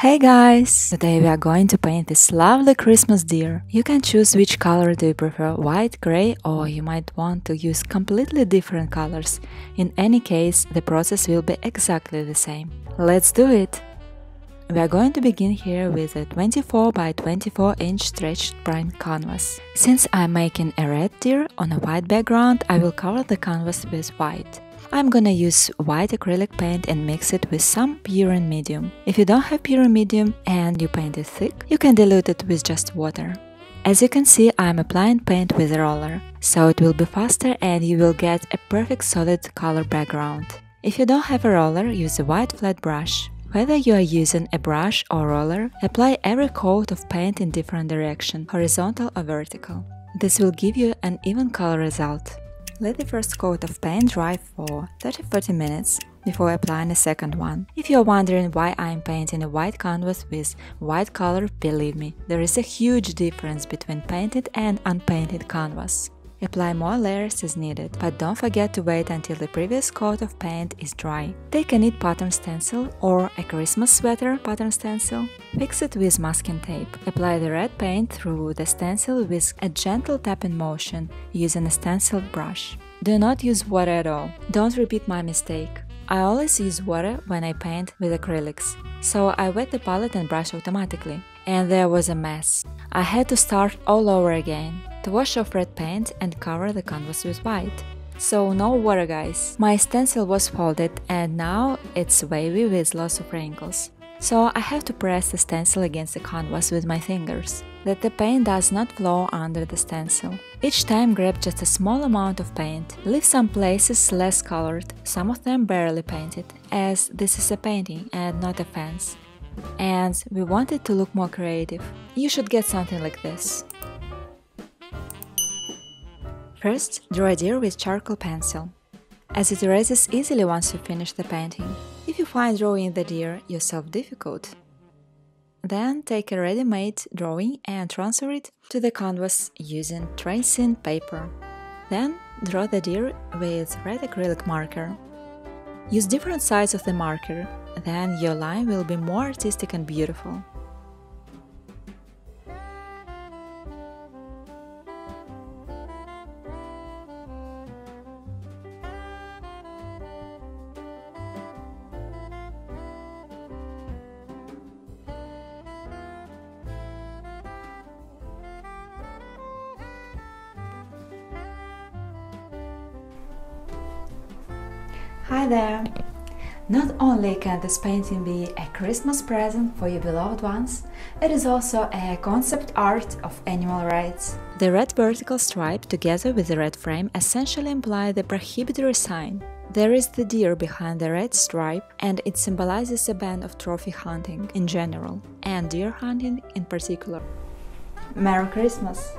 Hey guys! Today we are going to paint this lovely Christmas deer. You can choose which color do you prefer, white, grey or you might want to use completely different colors. In any case, the process will be exactly the same. Let's do it! We are going to begin here with a 24 by 24 inch stretched prime canvas. Since I'm making a red deer on a white background, I will cover the canvas with white. I'm gonna use white acrylic paint and mix it with some pouring medium. If you don't have pouring medium and you paint it thick, you can dilute it with just water. As you can see, I'm applying paint with a roller, so it will be faster and you will get a perfect solid color background. If you don't have a roller, use a white flat brush. Whether you are using a brush or roller, apply every coat of paint in different direction, horizontal or vertical. This will give you an even color result. Let the first coat of paint dry for 30-40 minutes before applying a second one. If you're wondering why I'm painting a white canvas with white color, believe me, there is a huge difference between painted and unpainted canvas. Apply more layers as needed, but don't forget to wait until the previous coat of paint is dry. Take a neat pattern stencil or a Christmas sweater pattern stencil. Fix it with masking tape. Apply the red paint through the stencil with a gentle tapping motion using a stencil brush. Do not use water at all. Don't repeat my mistake. I always use water when I paint with acrylics, so I wet the palette and brush automatically. And there was a mess. I had to start all over again to wash off red paint and cover the canvas with white. So no water guys. My stencil was folded and now it's wavy with lots of wrinkles. So I have to press the stencil against the canvas with my fingers, that the paint does not flow under the stencil. Each time grab just a small amount of paint. Leave some places less colored, some of them barely painted, as this is a painting and not a fence. And we want it to look more creative. You should get something like this. First, draw a deer with charcoal pencil, as it erases easily once you finish the painting. If you find drawing the deer yourself difficult, then take a ready-made drawing and transfer it to the canvas using tracing paper. Then draw the deer with red acrylic marker. Use different sides of the marker, then your line will be more artistic and beautiful. Hi there! Not only can this painting be a Christmas present for your beloved ones, it is also a concept art of animal rights. The red vertical stripe together with the red frame essentially imply the prohibitory sign. There is the deer behind the red stripe and it symbolizes a ban of trophy hunting in general and deer hunting in particular. Merry Christmas!